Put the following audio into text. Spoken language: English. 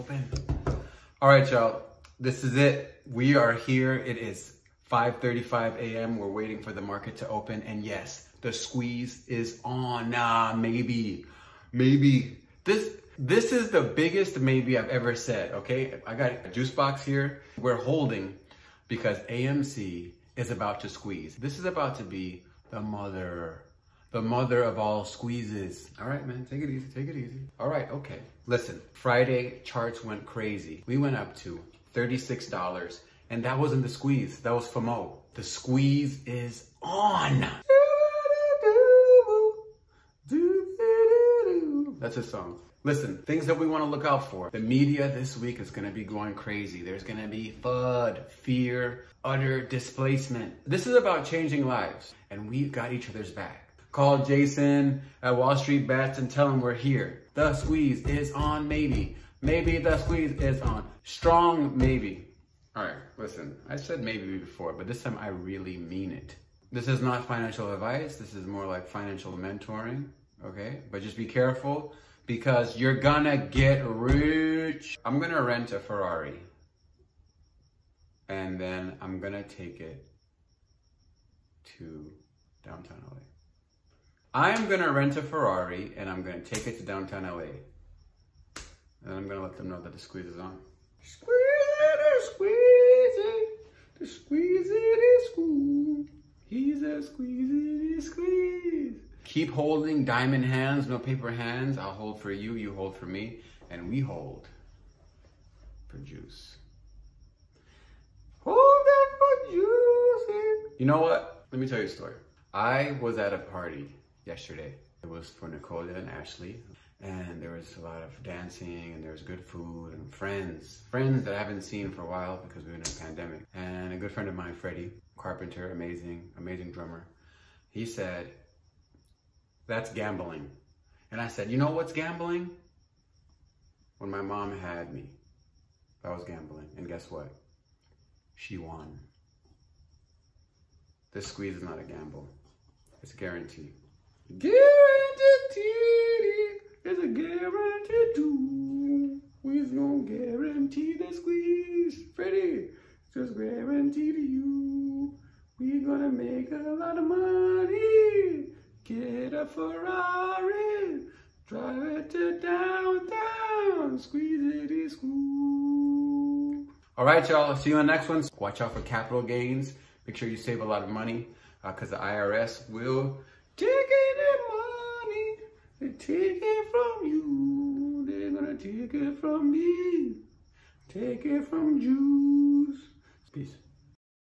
open. All right, y'all. This is it. We are here. It is 5.35 a.m. We're waiting for the market to open. And yes, the squeeze is on. Nah, maybe, maybe. This this is the biggest maybe I've ever said, okay? I got a juice box here. We're holding because AMC is about to squeeze. This is about to be the mother, the mother of all squeezes. All right, man, take it easy, take it easy. All right, okay. Listen, Friday charts went crazy. We went up to $36 and that wasn't the squeeze, that was FOMO. The squeeze is on. That's a song. Listen, things that we want to look out for. The media this week is going to be going crazy. There's going to be FUD, fear, utter displacement. This is about changing lives, and we've got each other's back. Call Jason at Wall Street Bets and tell him we're here. The squeeze is on, maybe. Maybe the squeeze is on. Strong, maybe. All right, listen, I said maybe before, but this time I really mean it. This is not financial advice. This is more like financial mentoring, okay? But just be careful because you're gonna get rich. I'm gonna rent a Ferrari and then I'm gonna take it to downtown LA. I'm gonna rent a Ferrari and I'm gonna take it to downtown LA. And I'm gonna let them know that the squeeze is on. Squeeze it, squeeze it, the squeeze it is cool. He's a squeeze it, squeeze. Keep holding diamond hands, no paper hands. I'll hold for you, you hold for me, and we hold for juice. Hold that for juice. You know what? Let me tell you a story. I was at a party yesterday. It was for Nicole and Ashley. And there was a lot of dancing and there was good food and friends. Friends that I haven't seen for a while because we're in a pandemic. And a good friend of mine, Freddie Carpenter, amazing, amazing drummer. He said, that's gambling. And I said, you know what's gambling? When my mom had me, that was gambling. And guess what? She won. This squeeze is not a gamble. It's a guarantee. Guaranteed. It's a guarantee too. We's gonna guarantee the squeeze. Freddie, just guarantee to you. We gonna make a lot of money. Get a Ferrari, drive it to downtown, squeeze it, cool. All right, y'all, see you on the next one. Watch out for capital gains. Make sure you save a lot of money because uh, the IRS will take money. They take it from you. They're gonna take it from me. Take it from Jews. Peace.